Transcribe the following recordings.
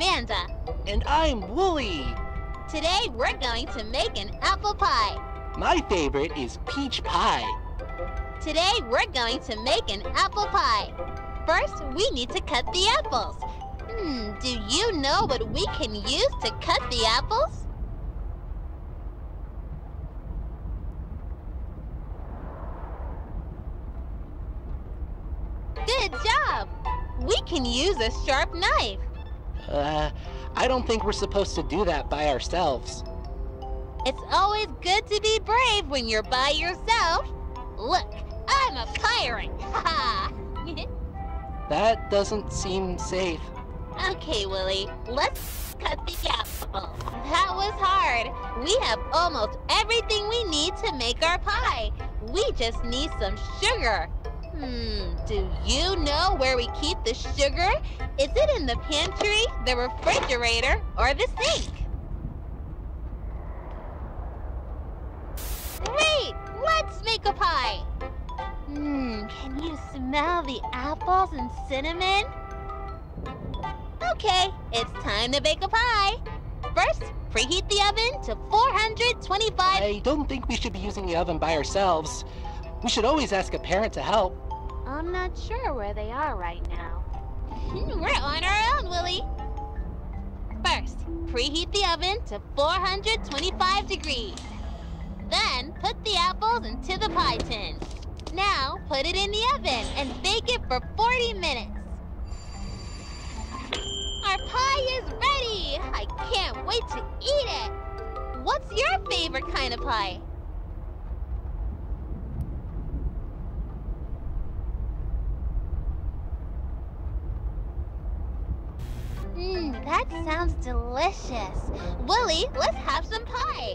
Amanda. And I'm Wooly. Today we're going to make an apple pie. My favorite is peach pie. Today we're going to make an apple pie. First, we need to cut the apples. Hmm, do you know what we can use to cut the apples? Good job! We can use a sharp knife. Uh, I don't think we're supposed to do that by ourselves. It's always good to be brave when you're by yourself. Look, I'm a pirate. Ha That doesn't seem safe. Okay, Wooly, let's cut the apple. That was hard. We have almost everything we need to make our pie. We just need some sugar. Hmm, do you know where we keep the sugar? Is it in the pantry, the refrigerator, or the sink? Great! Let's make a pie! Hmm, can you smell the apples and cinnamon? Okay, it's time to bake a pie. First, preheat the oven to 425. I don't think we should be using the oven by ourselves. We should always ask a parent to help. I'm not sure where they are right now. Hmm, we're on our own, Wooly. First, preheat the oven to 425 degrees. Then, put the apples into the pie tin. Now, put it in the oven and bake it for 40 minutes. Our pie is ready! I can't wait to eat it! What's your favorite kind of pie? That sounds delicious. Wooly, let's have some pie.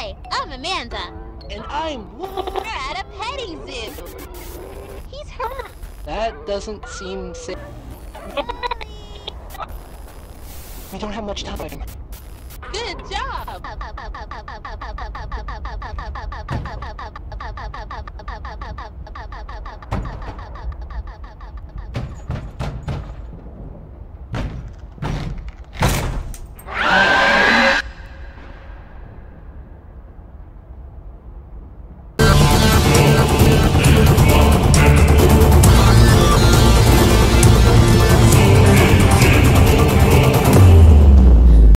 Hi, I'm Amanda. And I'm. We're at a petting zoo. He's hurt. That doesn't seem safe. We don't have much time. Good job.